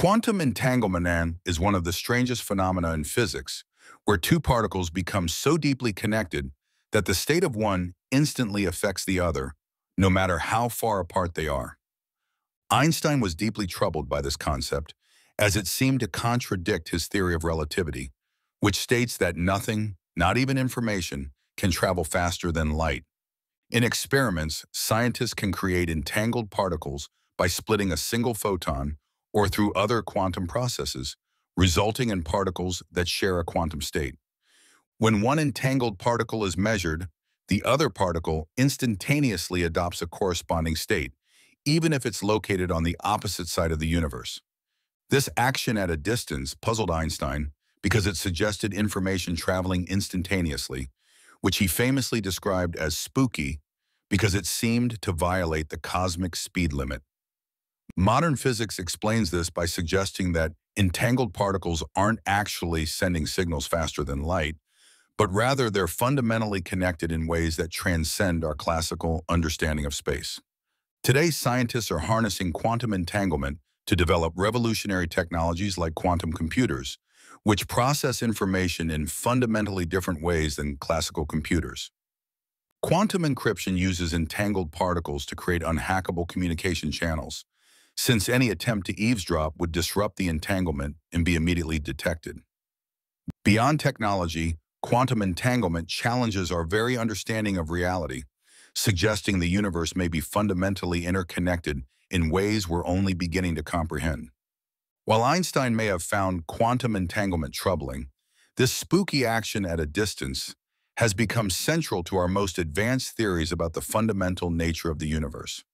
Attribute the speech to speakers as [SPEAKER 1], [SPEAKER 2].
[SPEAKER 1] Quantum entanglement is one of the strangest phenomena in physics, where two particles become so deeply connected that the state of one instantly affects the other, no matter how far apart they are. Einstein was deeply troubled by this concept, as it seemed to contradict his theory of relativity, which states that nothing, not even information, can travel faster than light. In experiments, scientists can create entangled particles by splitting a single photon or through other quantum processes, resulting in particles that share a quantum state. When one entangled particle is measured, the other particle instantaneously adopts a corresponding state, even if it's located on the opposite side of the universe. This action at a distance puzzled Einstein because it suggested information traveling instantaneously, which he famously described as spooky because it seemed to violate the cosmic speed limit. Modern physics explains this by suggesting that entangled particles aren't actually sending signals faster than light, but rather they're fundamentally connected in ways that transcend our classical understanding of space. Today, scientists are harnessing quantum entanglement to develop revolutionary technologies like quantum computers, which process information in fundamentally different ways than classical computers. Quantum encryption uses entangled particles to create unhackable communication channels, since any attempt to eavesdrop would disrupt the entanglement and be immediately detected. Beyond technology, quantum entanglement challenges our very understanding of reality, suggesting the universe may be fundamentally interconnected in ways we're only beginning to comprehend. While Einstein may have found quantum entanglement troubling, this spooky action at a distance has become central to our most advanced theories about the fundamental nature of the universe.